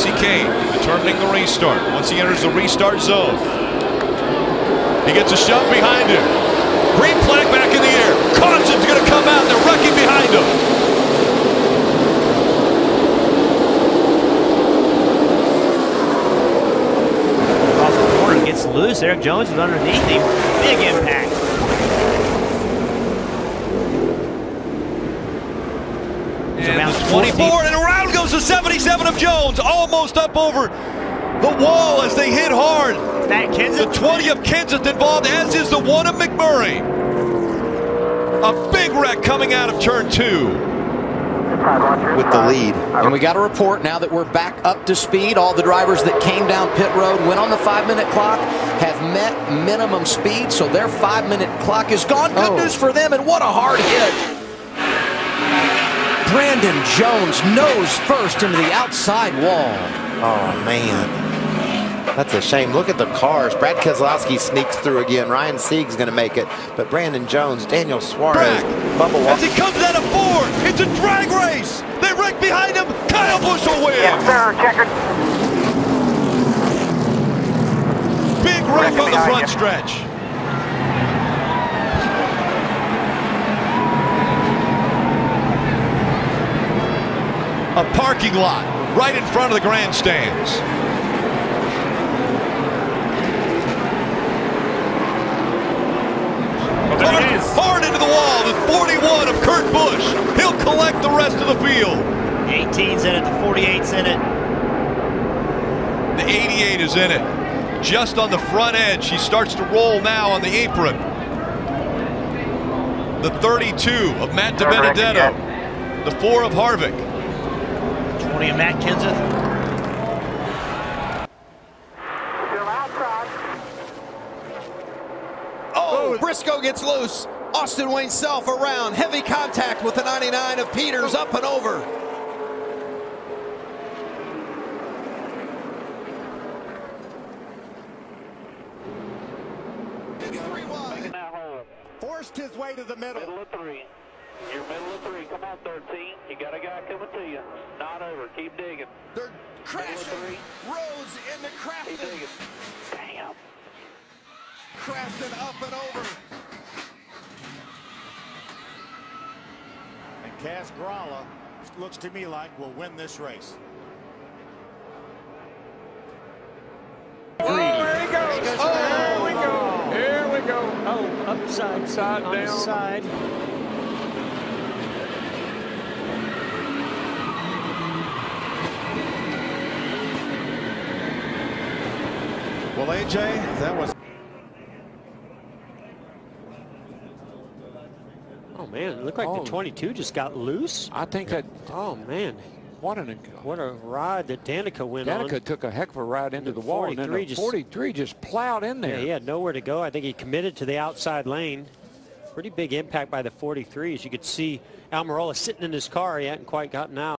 Kasey Kahne determining the restart. Once he enters the restart zone, he gets a shot behind him. Green flag back in the air. Caution's going to come out. They're wrecking behind him. Off the corner, gets loose. Erik Jones is underneath him. Big impact. And the 24, and around goes the 77 of Jones, almost up over the wall as they hit hard. That The Kenseth. 20 of Kenseth involved, as is the one of McMurray. A big wreck coming out of turn two. with the lead. And we got a report now that we're back up to speed. All the drivers that came down pit road, went on the five-minute clock, have met minimum speed, so their five-minute clock is gone. Good oh. news for them, and what a hard hit. Brandon Jones nose first into the outside wall. Oh, man. That's a shame. Look at the cars. Brad Keselowski sneaks through again. Ryan Sieg's going to make it. But Brandon Jones, Daniel Suarez, Back. Bubba As he comes out of four, it's a drag race. They wreck behind him. Kyle Busch will win. sir, checker. Big wreck on the front you. stretch. A parking lot right in front of the grandstands. Hard, hard into the wall. The 41 of Kurt Busch. He'll collect the rest of the field. The 18's in it. The 48's in it. The 88 is in it. Just on the front edge. She starts to roll now on the apron. The 32 of Matt DiBenedetto. The 4 of Harvick. 20 of Matt Kenseth. Still outside. Oh, Briscoe gets loose. Austin Wayne Self around. Heavy contact with the 99 of Peters up and over. Three wide. Forced his way to the middle. Middle of three. You're middle of three. Come on, 13. You got a guy coming to you. Not over. Keep digging. They're crashing. three. Rose into Keep Crafton. digging. Damn. Crafton up and over. And Kaz Grala looks to me like will win this race. Oh, there he goes. Oh, there we go. Here we go. Oh, upside. Upside down. side. Well, AJ, that was Oh man, it looked like Oh. the 22 just got loose. I think that, Oh man, what an, what a ride that Danica went on. Danica took a heck of a ride into the wall, and then 43 the just- 43 just plowed in Yeah, there. he had nowhere to go. I think he committed to the outside lane. Pretty big impact by the 43. As you could see, Almirola sitting in his car. He hadn't quite gotten out.